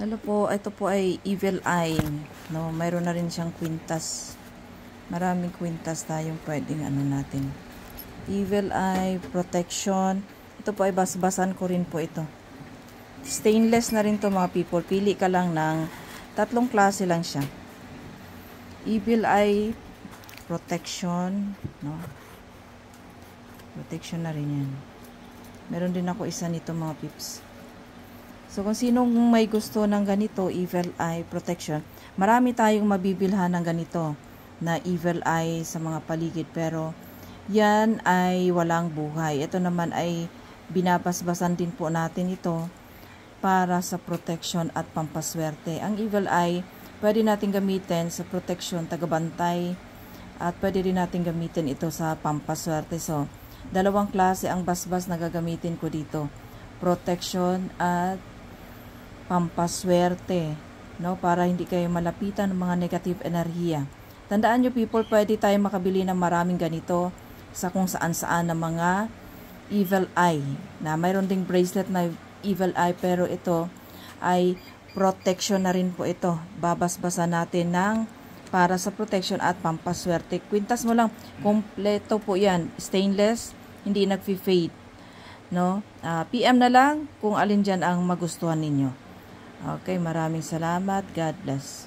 Hello po, ito po ay Evil Eye. No, mayroon na rin siyang kwintas. Maraming kwintas tayong pwedeng ano natin. Evil Eye Protection. Ito po ay basbasan ko rin po ito. Stainless na rin to mga people. Pili ka lang ng tatlong klase lang siya. Evil Eye Protection. No? Protection na rin yan. Meron din ako isa nito mga pips. So, kung sinong may gusto ng ganito, evil eye protection, marami tayong mabibilhan ng ganito na evil eye sa mga paligid. Pero, yan ay walang buhay. Ito naman ay binabasbasan din po natin ito para sa protection at pampaswerte. Ang evil eye, pwede natin gamitin sa protection, tagabantay, at pwede rin natin gamitin ito sa pampaswerte. So, dalawang klase ang basbas na gagamitin ko dito. Protection at pampaswerte, no? Para hindi kayo malapitan ng mga negative enerhiya. Tandaan nyo people, pwede tayo makabili ng maraming ganito sa kung saan-saan ng mga evil eye. Na mayroon ding bracelet na evil eye pero ito ay protection na rin po ito. Babasbasa natin ng para sa protection at pampaswerte. Kwintas mo lang, kompleto po yan. Stainless, hindi nagfi-fade. No? Uh, ah, PM na lang kung alin dyan ang magustuhan ninyo. Okay, maraming salamat. God bless.